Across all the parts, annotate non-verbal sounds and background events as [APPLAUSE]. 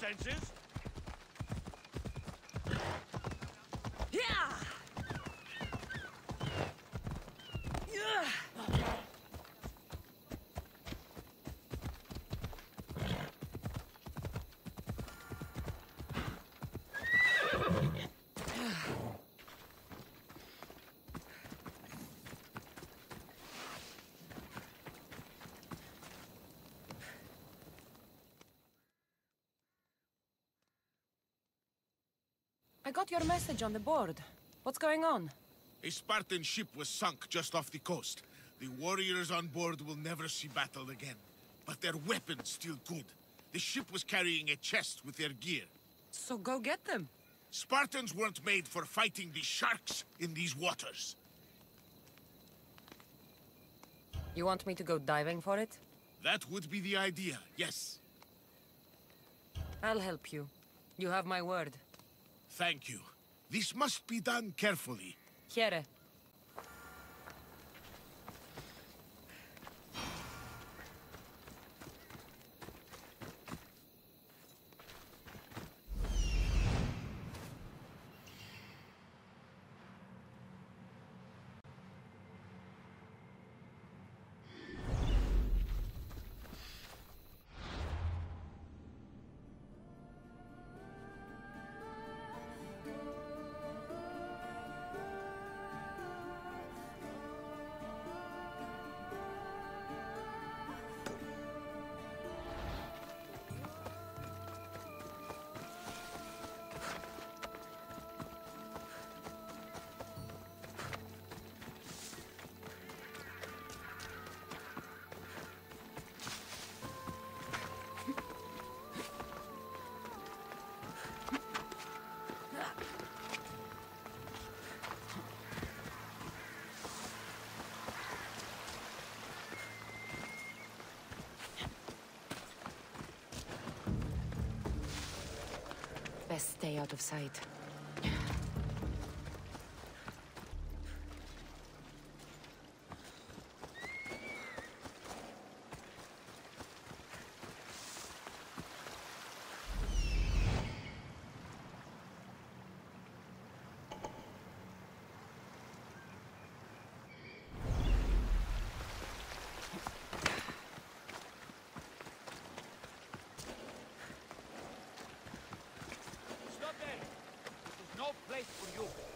senses. Yeah! Yeah! I got your message on the board. What's going on? A Spartan ship was sunk just off the coast. The warriors on board will never see battle again. But their weapons still good. The ship was carrying a chest with their gear. So go get them. Spartans weren't made for fighting the sharks in these waters. You want me to go diving for it? That would be the idea, yes. I'll help you. You have my word. Thank you. This must be done carefully. Here. Stay out of sight. Place for you.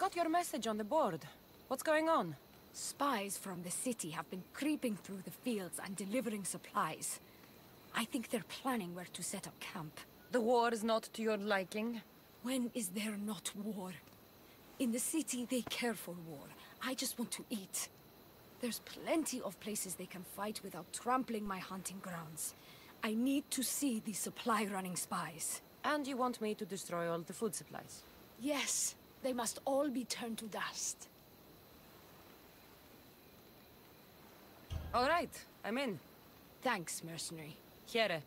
Got your message on the board. What's going on? Spies from the city have been creeping through the fields and delivering supplies. I think they're planning where to set up camp. The war is not to your liking? When is there not war? In the city, they care for war. I just want to eat. There's plenty of places they can fight without trampling my hunting grounds. I need to see the supply-running spies. And you want me to destroy all the food supplies? Yes, they must all be turned to dust. All right, I'm in. Thanks, mercenary. Here.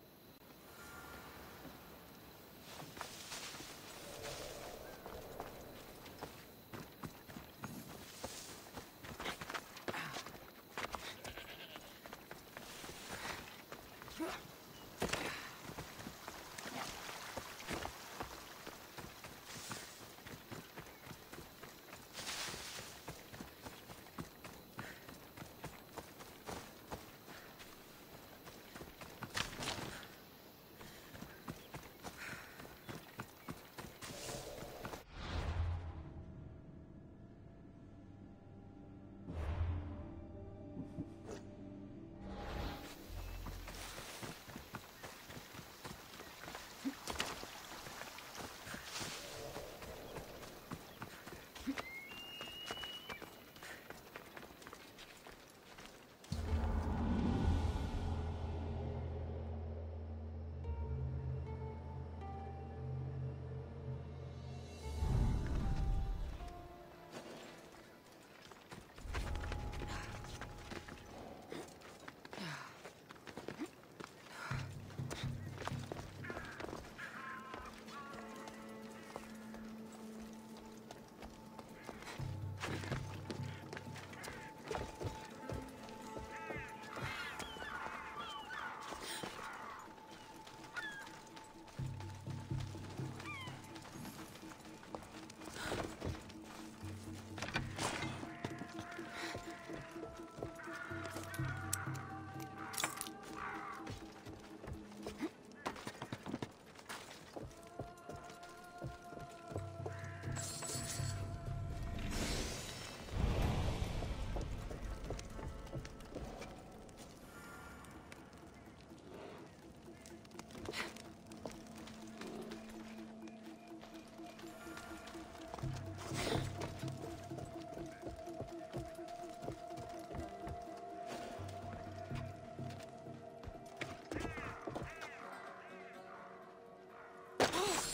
I [GASPS] [GASPS]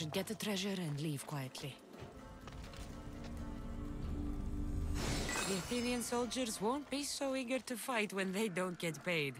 should get the treasure and leave quietly. The Athenian soldiers won't be so eager to fight when they don't get paid.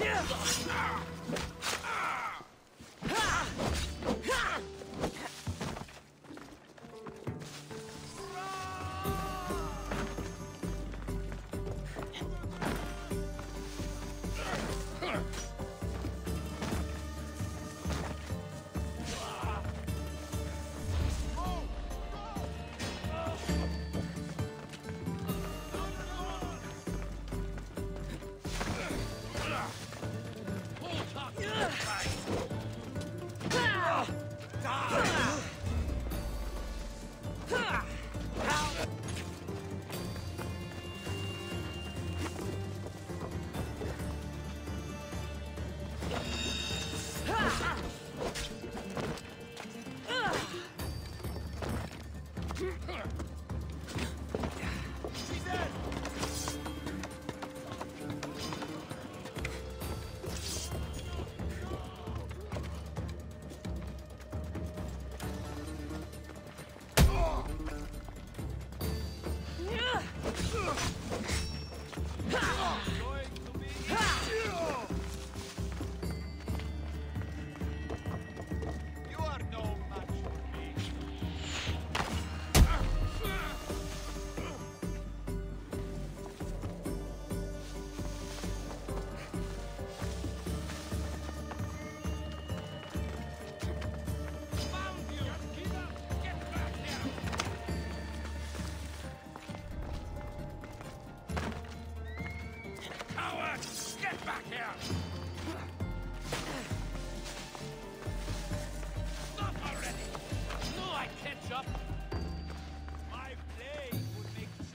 Yeah.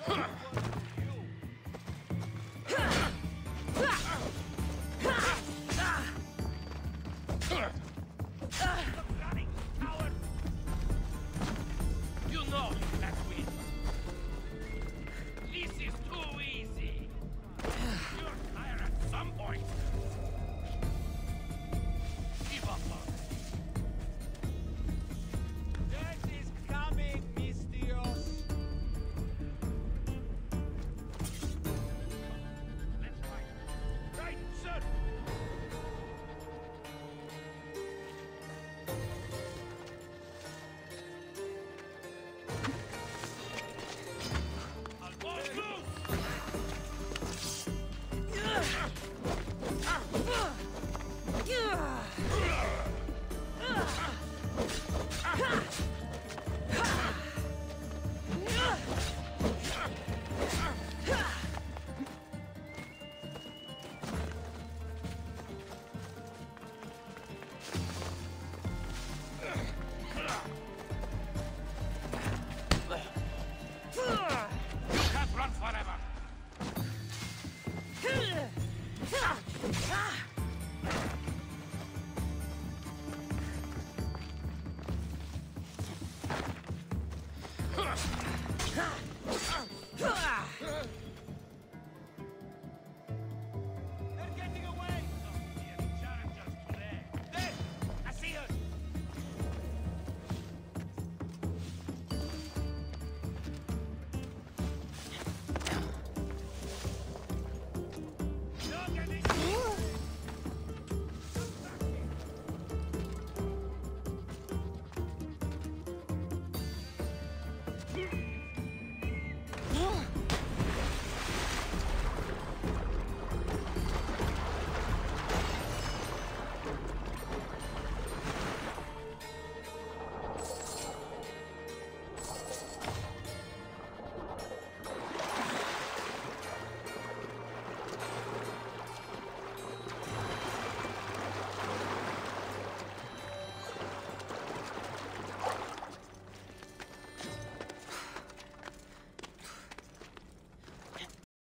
Huh.